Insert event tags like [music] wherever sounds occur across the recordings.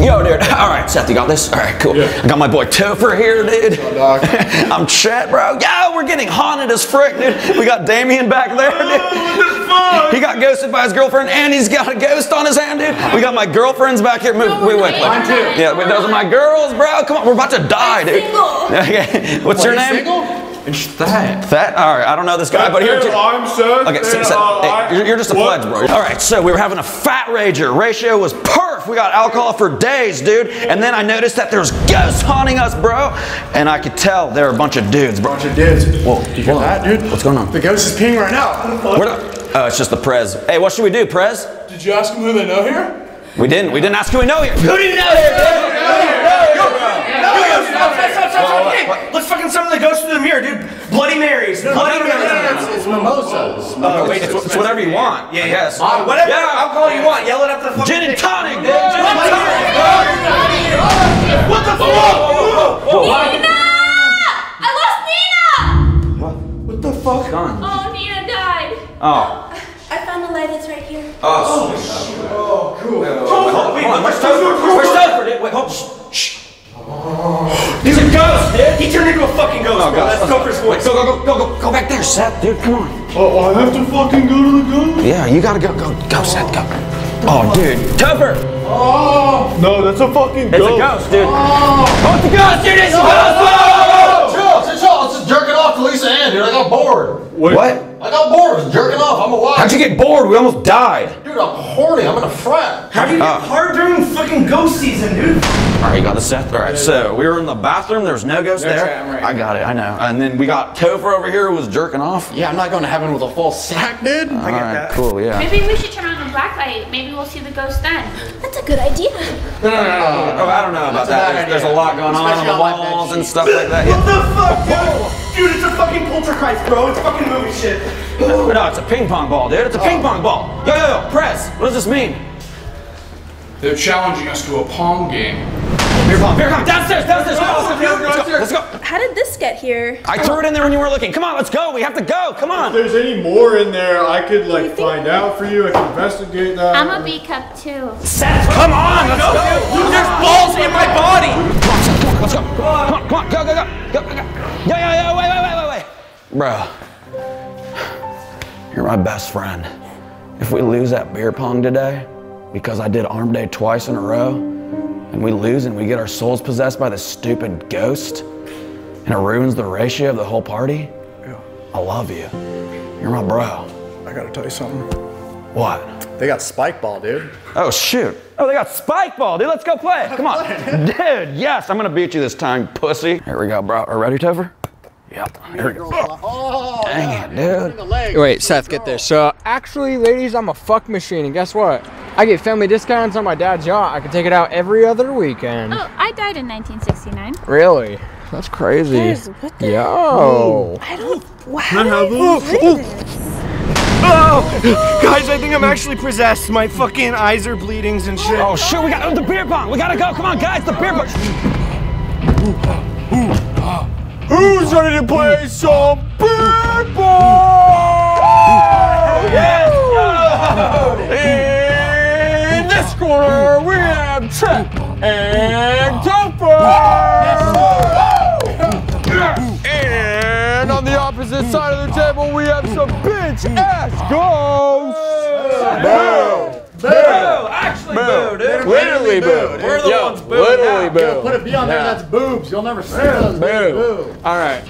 Yo, dude. [laughs] All right, Seth, you got this? All right, cool. I got my boy Topher here, dude. [laughs] I'm Chet, bro. Yo, we're getting haunted as frick, dude. We got Damien back there, dude. He got ghosted by his girlfriend, and he's got a ghost on his hand, dude. We got my girlfriends back here. Move, wait, wait, wait. Mine too. Yeah, wait, those are my girls, bro. Come on, we're about to die, dude. [laughs] Okay, what's your name? It's that. That? All right, I don't know this guy, but here. I'm Seth. Okay, so, and, uh, hey, you're, you're just a what? pledge, bro. All right, so we were having a fat rager. Ratio was perf. We got alcohol for days, dude. And then I noticed that there's ghosts haunting us, bro. And I could tell there are a bunch of dudes, bro. Bunch of dudes. Whoa, you hear whoa. that, dude? What's going on? The ghost is peeing right now. Where the- oh, it's just the Prez. Hey, what should we do, Prez? Did you ask them who they know here? We didn't. We didn't ask who we know here. Who do you know here? Let's fucking summon the ghost through the mirror, dude. Bloody Marys. Bloody Marys. It's mimosas. Oh, wait, It's, it's whatever you want. Yeah, yes. Whatever alcohol you want, yell it up the fucking Gin and thing. tonic, dude. Gin and tonic. What the fuck? Nina! I lost Nina! What? What the fuck? Oh, Nina died. Oh. I found the light. It's right here. Oh, Hold on. Where's Topher? Where's Topher, dude? Wait, hold. Shh. Shh. He's a ghost, dude. He turned into a fucking ghost, Oh, bro. God. That's Topher's Wait, voice. go, go, go, go, go, go back there, Seth, dude. Come on. Oh, I have to fucking go to the ghost? Yeah, you gotta go, go, go, Seth, go. Oh, oh dude. Topher! Oh. No, that's a fucking It's a ghost, dude. Oh, it's a ghost, dude! It's a ghost! Oh. Chill, chill, chill. Let's just jerking off to Lisa Ann, dude. I got bored. What? I got bored. I was jerking off. I'm alive. How'd you get bored? We almost died. Dude, I'm horny. I'm in a frat. How do you get ah. hard during fucking ghost season, dude? All right, you got the Seth. All right, so we were in the bathroom. There was no ghost there. chat, I'm right I got it. I know. And then we got Topher over here who was jerking off. Yeah, I'm not going to heaven with a full sack, dude. All right, cool. Yeah. Maybe we should turn on the black light. Maybe we'll see the ghost then. That's a good idea. No, no, no, no, no. Oh, I don't know about That's a that. There's, there's a lot going on on the on walls and stuff like that. What Yeah. the fuck, dude? Dude, it's a fucking poltergeist, bro. It's fucking movie shit. [sighs] No, it's a ping pong ball, dude. It's a ping oh. pong ball. Yo, yo, yo, press. What does this mean? They're challenging us to a pong game. Beer pong, beer pong. Downstairs, downstairs. Come on, let's go. Let's go. Let's go. How did this get here? I threw it in there when you weren't looking. Come on, let's go. We have to go. Come on. If there's any more in there, I could like find out for you. I can investigate that. I'm a B cup too. Seth, come on. Let's go. There's balls in my body. Bro, you're my best friend. If we lose that beer pong today, because I did arm day twice in a row, and we lose and we get our souls possessed by this stupid ghost, and it ruins the ratio of the whole party, I love you. You're my bro. I gotta tell you something. What? They got spike ball, dude. Oh shoot! Oh, they got spike ball, dude. Let's go play. Come on, [laughs] dude. Yes, I'm gonna beat you this time, pussy. Here we go, bro. Are ready, Topher? Yep. Here we go. Oh, Dang it, dude. Wait, Seth, get this. So, actually, ladies, I'm a fuck machine, and guess what? I get family discounts on my dad's yacht. I can take it out every other weekend. Oh, I died in 1969. Really? That's crazy. Guys, what the- Yo. I don't. Wow. Oh, guys, I think I'm actually possessed. My fucking eyes are bleeding and shit. Oh shit, We got oh, the beer pong. We gotta go. Come on, guys. The beer pong. Oh. Who's ready to play some beer ball? In this corner, we have Trent and Topher. And on the opposite side of the table, we have some bitch ass ghosts. Boo! Boo! Actually, boo, dude. Literally boo. We're the Yo, ones booing Literally now. boo. Put a B on there. That's boobs. You'll never see those. Boo. Boo. All right.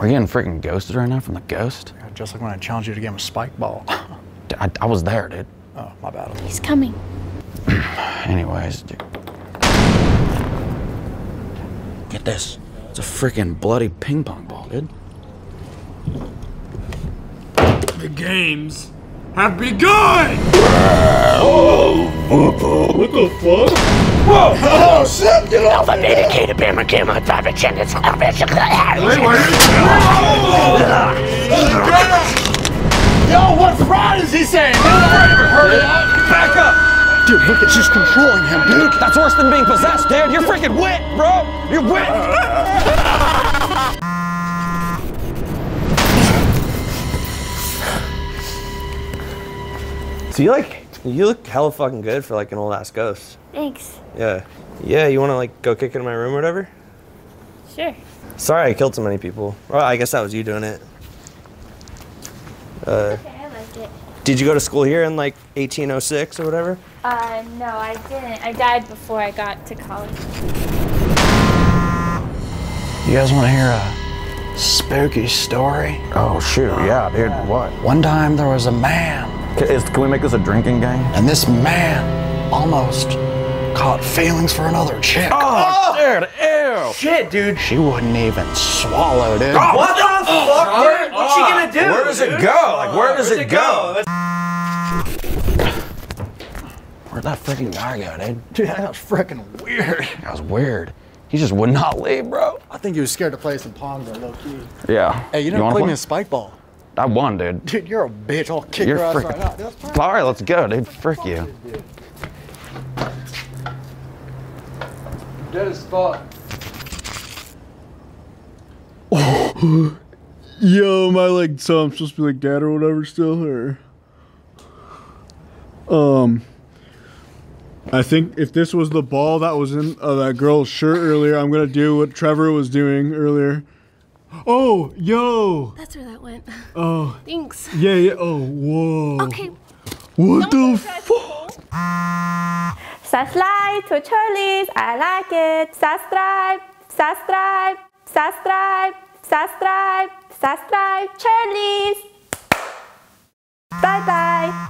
We're getting freaking ghosted right now from the ghost. Just like when I challenged you to game of spike ball. [laughs] I, I was there, dude. Oh, my bad. He's coming. [sighs] Anyways, dude. Get this. It's a freaking bloody ping pong ball, dude. The games have begun! what the fuck? Whoa! Oh, shit! Get off of me! [laughs] Yo, what fraud is he saying? Back up! Dude, look at she's controlling him, dude. That's worse than being possessed, dude. You're freaking wit, bro. You're wit. So you like you look hella fucking good for like an old ass ghost. Thanks. Yeah. Yeah, you wanna like go kick it in my room or whatever? Sure. Sorry I killed so many people. Well, I guess that was you doing it. Uh, Okay, I like it. did you go to school here in like 1806 or whatever? Uh, no, I didn't. I died before I got to college. You guys want to hear a spooky story? Oh shoot, yeah, dude. What? One time there was a man, Can, is, can we make this a drinking game? and this man almost caught feelings for another chick. Oh, oh dude, ew. Shit, dude. She wouldn't even swallow, dude. What the fuck, dude? What's she gonna do? Where does it go? Like, where does Where's it go? Let's- Where'd that freaking guy go, dude? Dude, that was freaking weird. That was weird. He just would not leave, bro. I think he was scared to play some Pong, bro, low key. Yeah. Hey, you never wanna played play? me a spike ball. I won, dude. Dude, you're a bitch. I'll kick You're your ass freaking. right now. That's fine. All right, let's go, dude. Frick you. Dead as fuck. [laughs] Yo, am I like so I'm supposed to be like dad or whatever still or um I think if this was the ball that was in uh, that girl's shirt earlier, I'm gonna do what Trevor was doing earlier. Oh, yo! That's where that went. Oh, [laughs] Thanks. yeah, yeah. Oh, whoa! Okay. What the fuck? Subscribe to Cherdleys. I like it. Subscribe, subscribe, subscribe, subscribe, subscribe. Cherdleys. Bye bye.